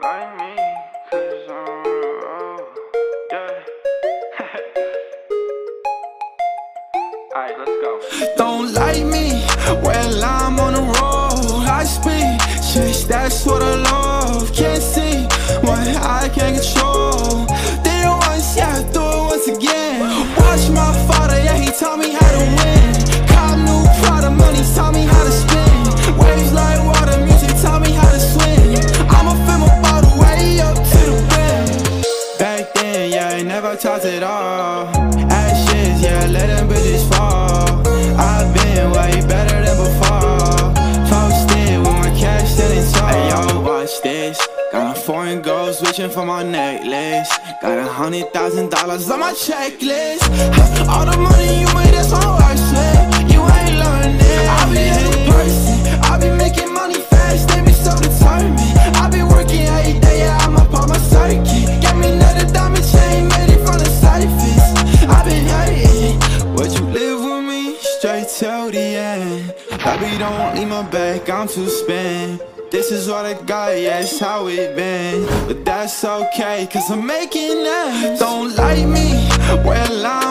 Don't like me, well, I'm on the road. I speak, chase, that's what I love. Can't see what I can't control. Yeah, I never talked at all. Ashes, yeah, let them bitches fall. I've been way better than before. With my cash watch this. Got a foreign gold switching for my necklace. Got a hundred thousand dollars on my checklist. All the money you made, that's all the end? Baby, don't leave my back. I'm too spent. This is what I got, yeah, it's how it been But that's okay, cause I'm making ends Don't like me, well I'm